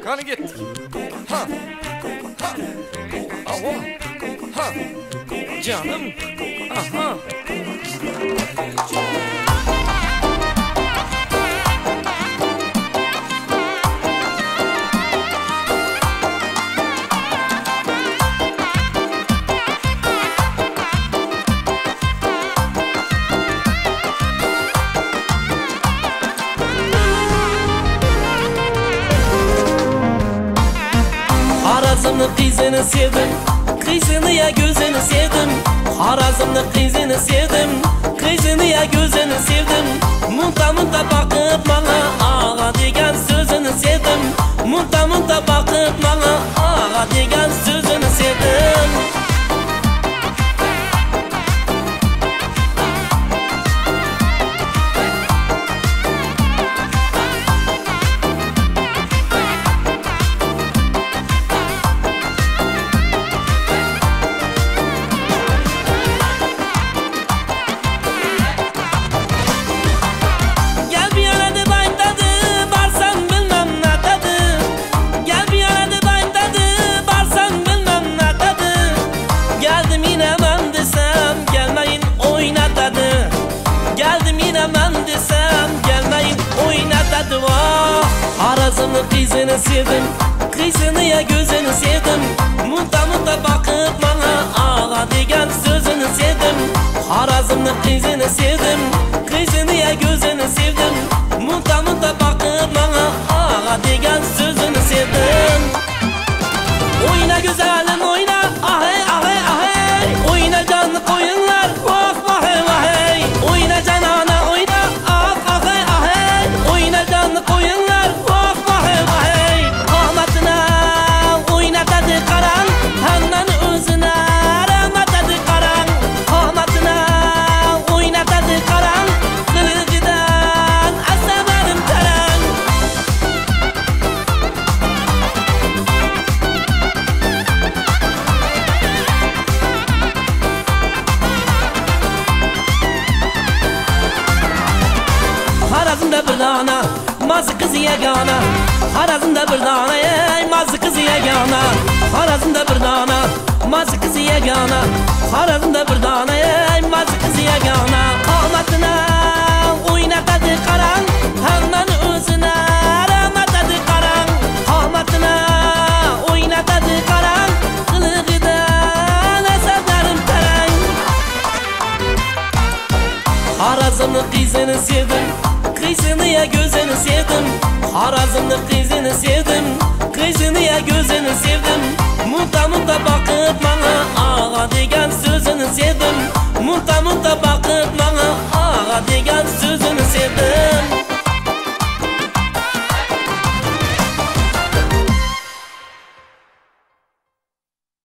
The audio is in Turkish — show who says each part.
Speaker 1: Kan ik het? Ha. Ha. Aua. Ha. Canım. Aha.
Speaker 2: qizini sevdim. Qizini ya go'zini sevdim. Xorazmni qizini sevdim. Qizini ya go'zini sevdim. Harazımlı kızını sevdim. Kızını ya gözünü sevdim. Muta muta bakıp bana Ağa degen sözünü sevdim. Harazımlı kızını sevdim. Kızını ya gözünü sevdim. Muta muta bakıp bana Ağa degen Harazımda bir dana Mazı kızı yegana. Harazımda bir dana ey Mazı kızı yegana. Harazımda bir dana Mazı kızı yegana. Harazımda bir dana ey Mazı kızı yegana. Ahmetine oynatadı karan Hemen özüne. Rahmetadı karan Ahmetine oynatadı karan Kılığıdan eserlerim teren Harazımlı kızını sevdim Kızını ya gözünü sevdim. Harazımlı kızını sevdim. Kızını ya gözünü sevdim. Muta muta bakıp bana Ağa degen sözünü sevdim. Muta muta bakıp